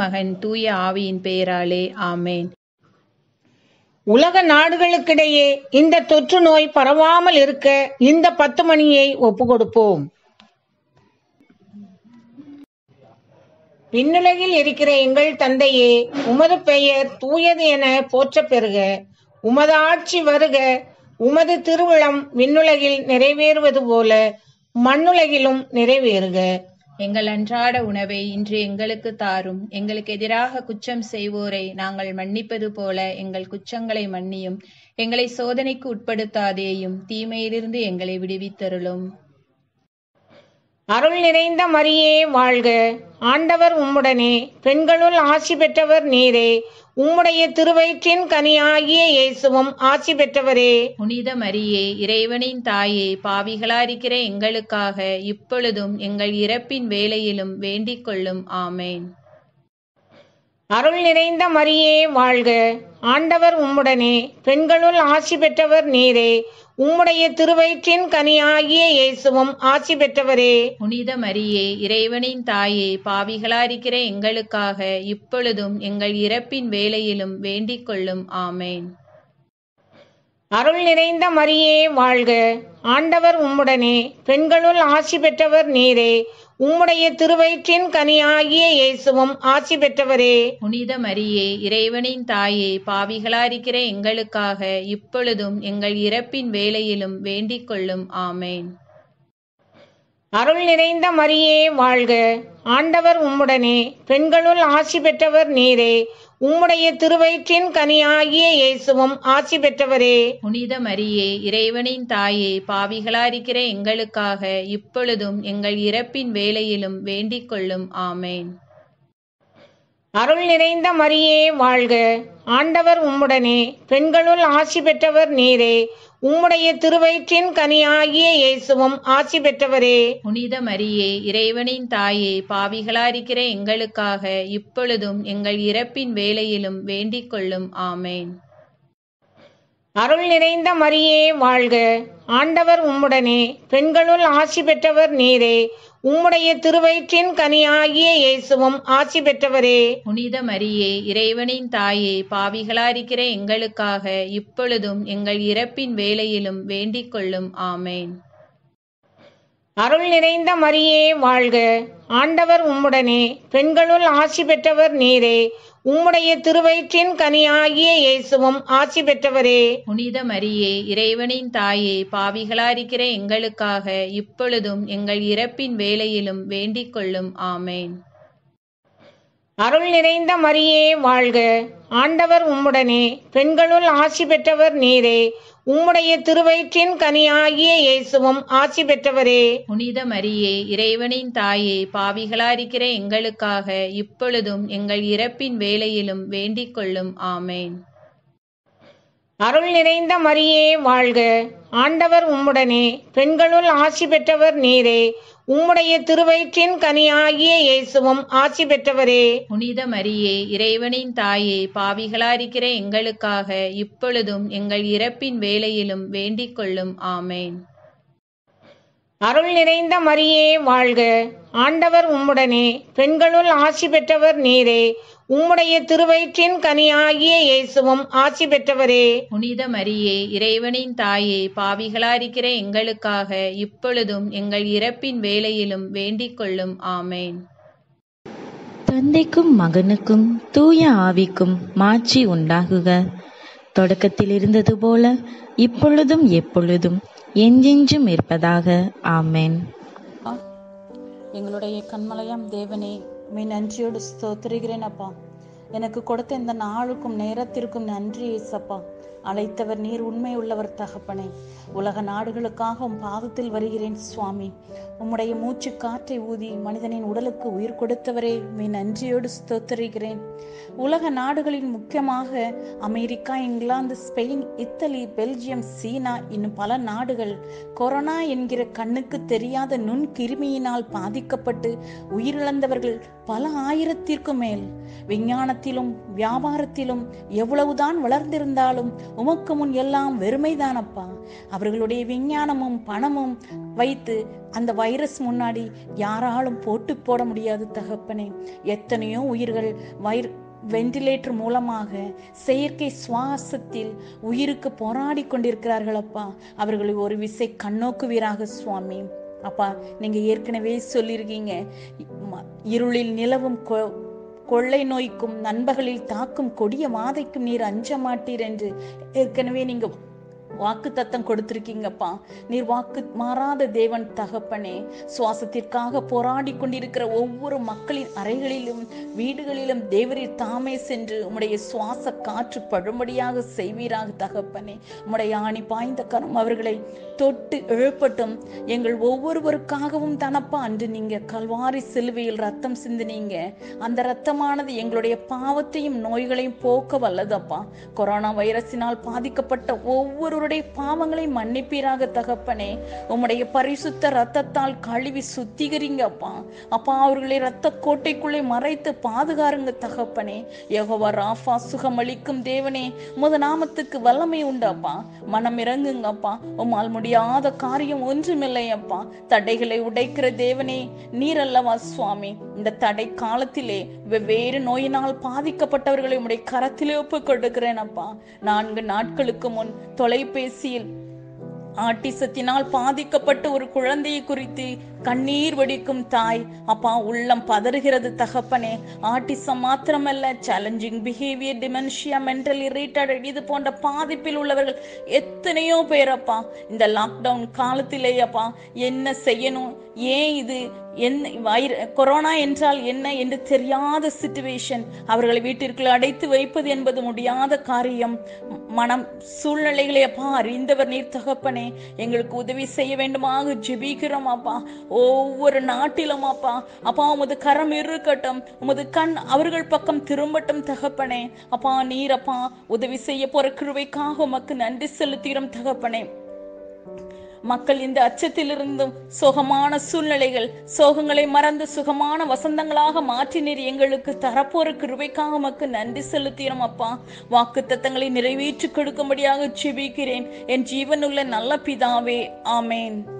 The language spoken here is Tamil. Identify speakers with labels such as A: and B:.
A: மகன் தூய ஆவியின் பெயராலே ஆமேன்.
B: உலக நாடுகளுக்கிடையே இந்த தொற்று நோய் பரவாமல் இருக்க இந்த பத்து மணியை ஒப்பு கொடுப்போம் விண்ணுலகில் இருக்கிற எங்கள் தந்தையே உமது பெயர் தூயது என போற்ற பெறுக. உமது ஆட்சி வருக. உமது திருவிழம் விண்ணுலகில் நிறைவேறுவது போல மண்ணுலகிலும் நிறைவேறுக.
A: எங்கள் அன்றாட உணவை இன்று எங்களுக்கு தாரும். எங்களுக்கு எதிராக குற்றம் செய்வோரை நாங்கள் மன்னிப்பது போல எங்கள் குற்றங்களை மன்னியும். எங்களை சோதனைக்கு உட்படுத்தாதேயும் தீமையிலிருந்து எங்களை விடுவித்தருளும்.
B: அருள் நிறைந்த மரியே வாழ்க. ஆண்டவர் உம்முடனே. பெண்களுள் ஆசி பெற்றவர் நீரே. உம்முடைய திருவயிற்றின் கனியாகிய இயேசுவும் ஆசி பெற்றவரே.
A: புனித மரியே இறைவனின் தாயே பாவிகளாயிருக்கிற எங்களுக்காக இப்பொழுதும் எங்கள் இறப்பின் வேலையிலும் வேண்டிக் கொள்ளும். ஆமேன்.
B: அருள் நிறைந்த மரியே வாழ்க. ஆண்டவர் உம்முடனே பெண்களுள் ஆசி பெற்றவர் நீரே. உம்முடைய திருவயிற்றின் கனியாகிய இயேசுவும் ஆசி பெற்றவரே.
A: புனித மரியே இறைவனின் தாயே பாவிகளாயிருக்கிற எங்களுக்காக இப்பொழுதும் எங்கள் இறப்பின் வேலையிலும் வேண்டிக் கொள்ளும். ஆமேன்.
B: அருள் நிறைந்த மரியே வாழ்க. ஆண்டவர் உம்முடனே பெண்களுள் ஆசி பெற்றவர் நீரே. உம்முடைய திருவயிற்றின் கனியாகிய இயேசுவும் ஆசி பெற்றவரே.
A: புனித மரியே இறைவனின் தாயே பாவிகளாயிருக்கிற எங்களுக்காக இப்பொழுதும் எங்கள் இறப்பின் வேலையிலும் வேண்டிக் கொள்ளும். ஆமேன்.
B: அருள் நிறைந்த மரியே வாழ்க. ஆண்டவர் உம்முடனே. பெண்களுள் ஆசி பெற்றவர் நீரே. உம்முடைய திருவயிற்றின் கனியாகிய இயேசுவும் ஆசி பெற்றவரே.
A: புனித மரியே இறைவனின் தாயே பாவிகளாயிருக்கிற எங்களுக்காக இப்பொழுதும் எங்கள் இறப்பின் வேளையிலும் வேண்டிக் கொள்ளும் ஆமேன்.
B: அருள் நிறைந்த மரியே வாழ்க. ஆண்டவர் உம்முடனே. பெண்களுள் ஆசி பெற்றவர் நீரே. உம்முடைய திருவயிற்றின் கனியாகிய இயேசுவும் ஆசி பெற்றவரே.
A: புனித மரியே இறைவனின் தாயே பாவிகளாயிருக்கிற எங்களுக்காக இப்பொழுதும் எங்கள் இறப்பின் வேளையிலும் வேண்டிக் கொள்ளும். ஆமேன்.
B: அருள் நிறைந்த மரியே வாழ்க. ஆண்டவர் உம்முடனே. பெண்களுள் ஆசி பெற்றவர் நீரே. உம்முடைய திருவயிற்றின் கனியாகிய இயேசுவும் ஆசி பெற்றவரே.
A: புனித மரியே இறைவனின் தாயே பாவிகளாயிருக்கிற எங்களுக்காக இப்பொழுதும் எங்கள் இறப்பின் வேளையிலும் வேண்டிக் கொள்ளும். ஆமேன்.
B: அருள் நிறைந்த மரியே வாழ்க. ஆண்டவர் உம்முடனே. பெண்களுள் ஆசி பெற்றவர் நீரே. உம்முடைய திருவயிற்றின் கனியாகிய இயேசுவும் ஆசி பெற்றவரே.
A: புனித மரியே இறைவனின் தாயே பாவிகளாயிருக்கிற எங்களுக்காக இப்பொழுதும் எங்கள் இறப்பின் வேலையிலும் வேண்டிக் கொள்ளும். ஆமேன்.
B: அருள் நிறைந்த மரியே வாழ்க. ஆண்டவர் உம்முடனே. பெண்களுள் ஆசி பெற்றவர் நீரே. உம்முடைய திருவயிற்றின் கனியாகிய இயேசுவும் ஆசி பெற்றவரே.
A: புனித மரியே இறைவனின் தாயே பாவிகளாயிருக்கிற எங்களுக்காக இப்பொழுதும் எங்கள் இறப்பின் வேலையிலும் வேண்டிக் கொள்ளும். ஆமேன்.
B: அருள் நிறைந்த மரியே வாழ்க. ஆண்டவர் உம்முடனே. பெண்களுள் ஆசி பெற்றவர் நீரே. உம்முடைய திருவயிற்றின் கனியாகிய இயேசுவும் ஆசி பெற்றவரே.
A: புனித மரியே இறைவனின் தாயே பாவிகளாயிருக்கிற எங்களுக்காக இப்பொழுதும் எங்கள் இறப்பின் வேளையிலும் வேண்டிக் கொள்ளும். ஆமேன்.
B: அருள் நிறைந்த மரியே வாழ்க. ஆண்டவர் உம்முடனே. பெண்களுள் ஆசி பெற்றவர் நீரே. உம்முடைய திருவயிற்றின் கனியாகிய இயேசுவும் ஆசி பெற்றவரே.
A: புனித மரியே இறைவனின் தாயே பாவிகளாயிருக்கிற எங்களுக்காக இப்பொழுதும் எங்கள் இறப்பின் வேளையிலும் வேண்டிக் கொள்ளும். ஆமேன்.
C: தந்தைக்கும் மகனுக்கும் தூய ஆவிக்கும் மாட்சி உண்டாகுக. தொடக்கத்தில் இருந்தது போல இப்பொழுதும் எப்பொழுதும் என்றென்றும் இருப்பதாக. ஆமென்.
D: எங்களுடைய கண்மலையாம் தேவனே மே நன்றியோடு ஸ்தோத்திரிக்கிறேன் அப்பா. எனக்கு கொடுத்த இந்த நாளுக்கும் நேரத்திற்கும் நன்றி ஏசப்பா. அழைத்தவர் நீர் உண்மை உள்ளவர் தகப்பனே. உலக நாடுகளுக்காக உம் பாதத்தில் வருகிறேன் சுவாமி. உம்முடைய மூச்சு காற்றை ஊதி மனிதனின் உடலுக்கு உயிர் கொடுத்தவரே மீ நன்றியோடு ஸ்தோத்தரிகிறேன் உலக நாடுகளின் முக்கியமாக America England Spain Italy Belgium China இன்னும் பல நாடுகள் கொரோனா என்கிற கண்ணுக்கு தெரியாத நுண் கிருமியினால் பாதிக்கப்பட்டு உயிரிழந்தவர்கள் பல ஆயிரத்திற்கும் மேல். விஞ்ஞானத்திலும் வியாபாரத்திலும் எவ்வளவுதான் வளர்ந்திருந்தாலும் உமக்கு முன் எல்லாம் வெறுமைதானப்பா. அவர்களுடைய விஞ்ஞானமும் பணமும் வைத்து அந்த வைரஸ் முன்னாடி யாராலும் போட்டு போட முடியாது தகப்பனே. எத்தனையோ உயிர்கள் வைர் வெண்டிலேட்டர் மூலமாக செயற்கை சுவாசத்தில் உயிருக்கு போராடி கொண்டிருக்கிறார்கள் அப்பா அவர்களை ஒரு விசை கண்ணோக்குவீராக சுவாமி. அப்பா நீங்க ஏற்கனவே சொல்லியிருக்கீங்க. ம- இருளில் நிலவும் கொ- கொள்ளை நோய்க்கும் நண்பர்களில் தாக்கும் கொடிய வாதைக்கும் நீர் அஞ்ச மாட்டீர் என்று ஏற்கனவே நீங்கள் வாக்கு தத்தம் கொடுத்திருக்கீங்கப்பா. நீர் வாக்கு மாறாத தேவன் தகப்பனே சுவாசத்திற்காக போராடி கொண்டிருக்கிற ஒவ்வொரு மக்களின் அறைகளிலும் வீடுகளிலும் தேவரீர் தாமே சென்று உம்முடைய சுவாச காற்று பழும்படியாக செய்வீராக தகப்பனே. உம்முடைய ஆணி பாய்ந்த கரம் அவர்களை தொட்டு எழுப்பட்டும். எங்கள் ஒவ்வொருவருக்காகவும் தனப்பா அன்று நீங்க கல்வாரி சிலுவையில் ரத்தம் சிந்தினீங்க. அந்த ரத்தமானது எங்களுடைய பாவத்தையும் நோய்களையும் போக்க வல்லதப்பா. கொரோனா வைரஸினால் பாதிக்கப்பட்ட ஒவ்வொரு எங்களுடைய பாவங்களை மன்னிப்பீராக தகப்பனே. உம்முடைய பரிசுத்த ரத்தத்தால் கழுவி சுத்திகரிங்க அப்பா. அப்பா அவர்களை ரத்த கோட்டைக்குள்ளே மறைத்து பாதுகாருங்க தகப்பனே. எகோவா ராஃபா சுகமளிக்கும் தேவனே முத நாமத்துக்கு வல்லமை உண்டு அப்பா. மனம் இறங்குங்கப்பா உம்மால் முடியாத காரியம் ஒன்றுமில்லை அப்பா. தடைகளை உடைக்கிற தேவனே நீர் அல்லவா சுவாமி? இந்த தடை காலத்திலே வெவ்வேறு நோயினால் பாதிக்கப்பட்டவர்களை உம்முடைய கரத்திலே ஒப்புக் கொடுக்கிறேன் அப்பா. நான்கு நாட்களுக்கு முன் தொலைபேசியில். ஆட்டிசத்தினால் பாதிக்கப்பட்ட ஒரு குழந்தையை குறித்து கண்ணீர் வடிக்கும் தாய் அப்பா உள்ளம் பதறுகிறது தகப்பனே. ஆட்டிசம் மாத்திரமல்ல challenging behaviour dementia mental irritated இது போன்ற பாதிப்பில் உள்ளவர்கள் எத்தனையோ பேர் அப்பா. இந்த லாக்டவுன் காலத்திலே அப்பா என்ன செய்யணும் ஏன் இது என்ன வைர கொரோனா என்றால் என்ன என்று தெரியாத சிச்சுவேஷன் அவர்களை வீட்டிற்குள் அடைத்து வைப்பது என்பது முடியாத காரியம். மனம் சூழ்நிலைகளை அப்பா அறிந்தவர் நீர் தகப்பனே. எங்களுக்கு உதவி செய்ய வேண்டுமாக ஜெபிக்கிறோம் அப்பா. ஒவ்வொரு நாட்டிலும் அப்பா. அப்பா உமது கரம் இருக்கட்டும். உமது கண் அவர்கள் பக்கம் திரும்பட்டும் தகப்பனே. அப்பா நீர் அப்பா உதவி செய்ய போற கிருவைக்காக உமக்கு நன்றி செலுத்துகிறோம் தகப்பனே. மக்கள் இந்த அச்சத்திலிருந்தும் சுகமான சூழ்நிலைகள் சோகங்களை மறந்து சுகமான வசந்தங்களாக மாற்றினீர் எங்களுக்கு தரப்போற கிருபைக்காக உமக்கு நன்றி செலுத்தினோம் அப்பா. வாக்கு தத்தங்களை நிறைவேற்றி கொடுக்கும்படியாக ஜெபிக்கிறேன். என் ஜீவனுள்ள நல்ல பிதாவே. ஆமேன்.